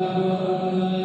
Amen.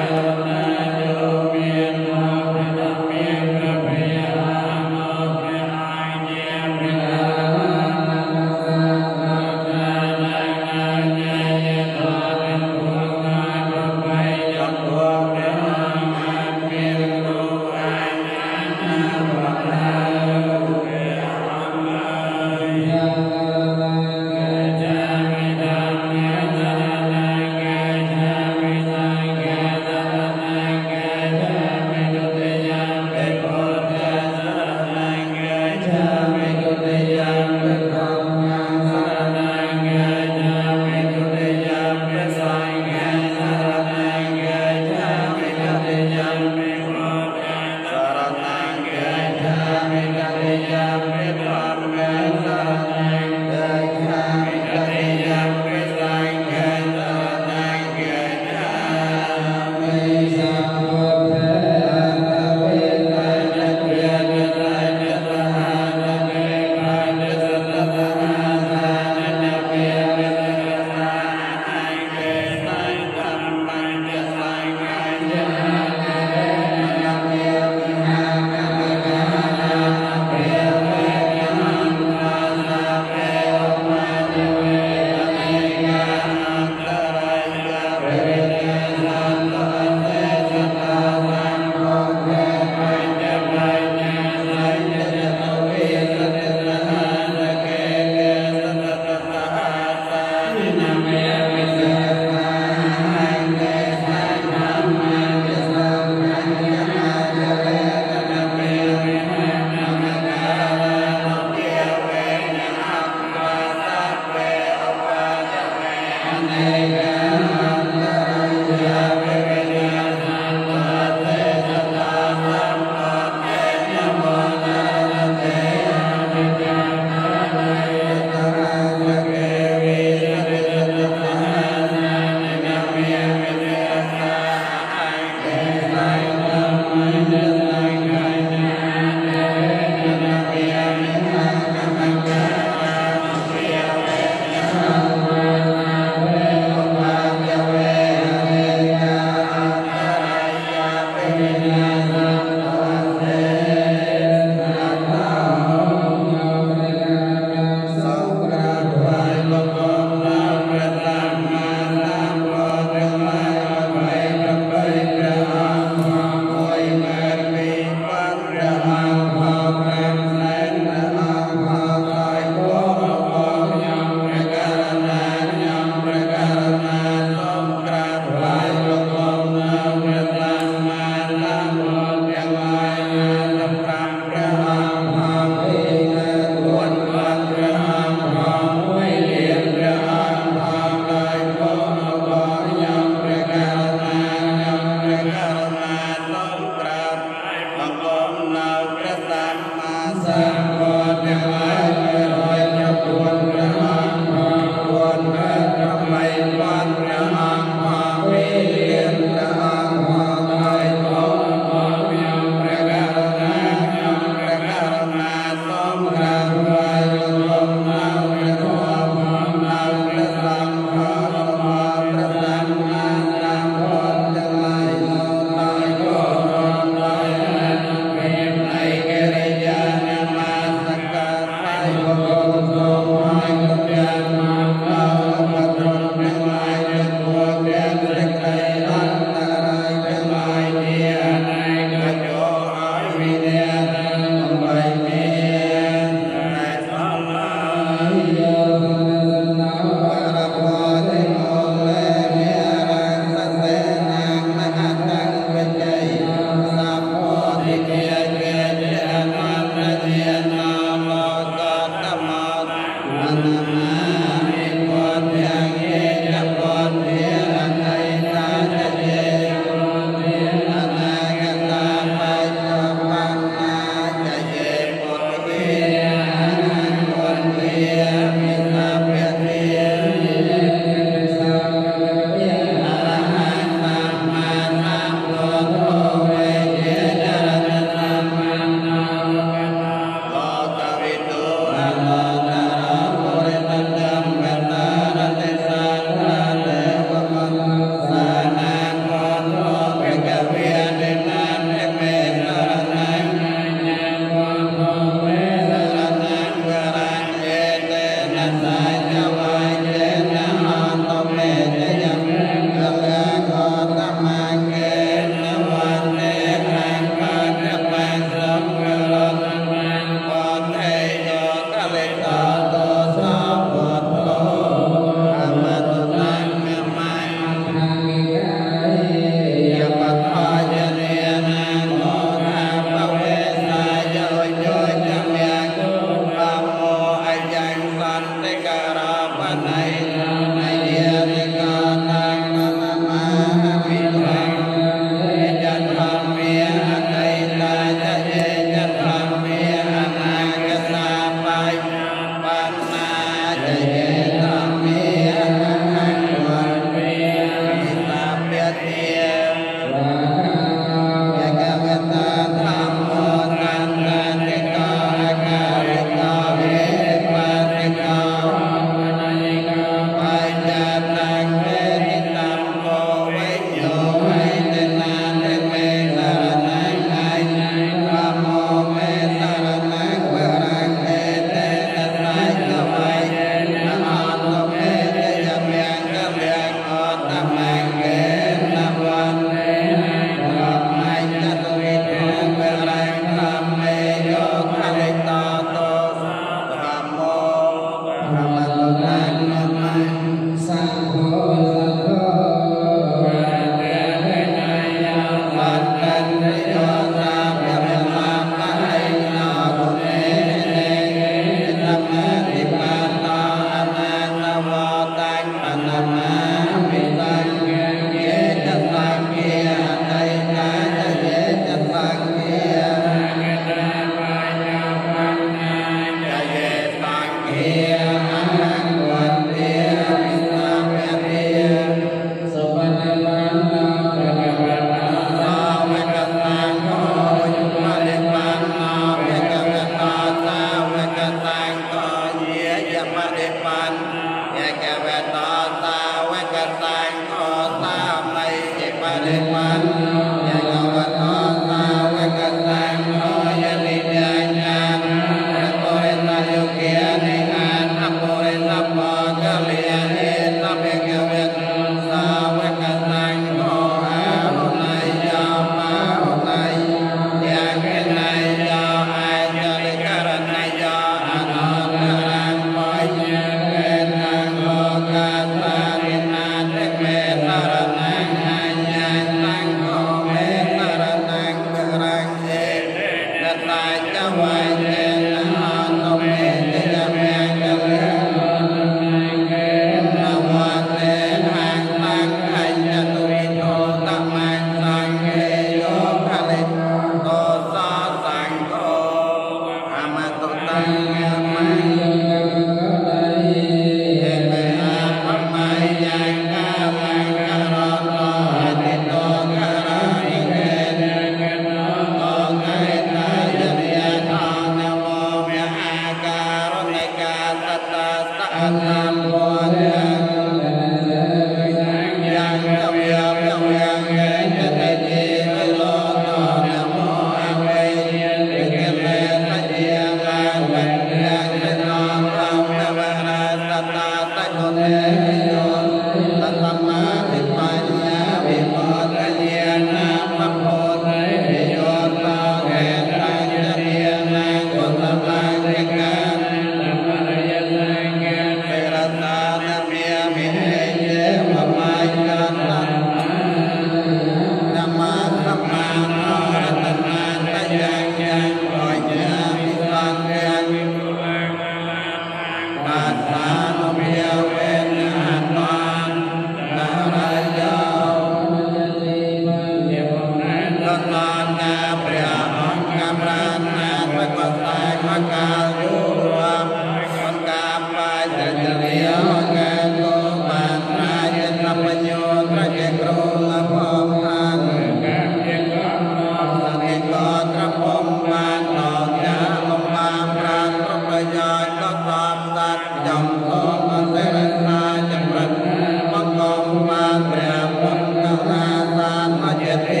ជា